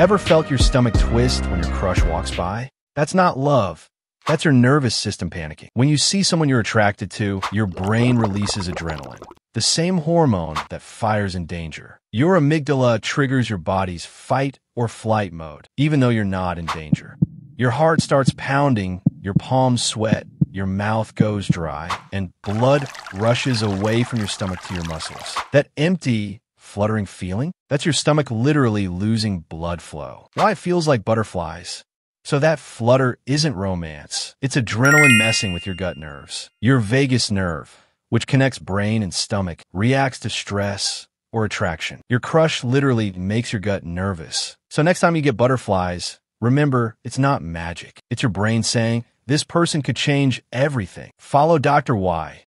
Ever felt your stomach twist when your crush walks by? That's not love. That's your nervous system panicking. When you see someone you're attracted to, your brain releases adrenaline, the same hormone that fires in danger. Your amygdala triggers your body's fight or flight mode, even though you're not in danger. Your heart starts pounding, your palms sweat, your mouth goes dry, and blood rushes away from your stomach to your muscles. That empty, fluttering feeling? That's your stomach literally losing blood flow. Why it feels like butterflies. So that flutter isn't romance. It's adrenaline messing with your gut nerves. Your vagus nerve, which connects brain and stomach, reacts to stress or attraction. Your crush literally makes your gut nervous. So next time you get butterflies, remember, it's not magic. It's your brain saying, this person could change everything. Follow DoctorWhy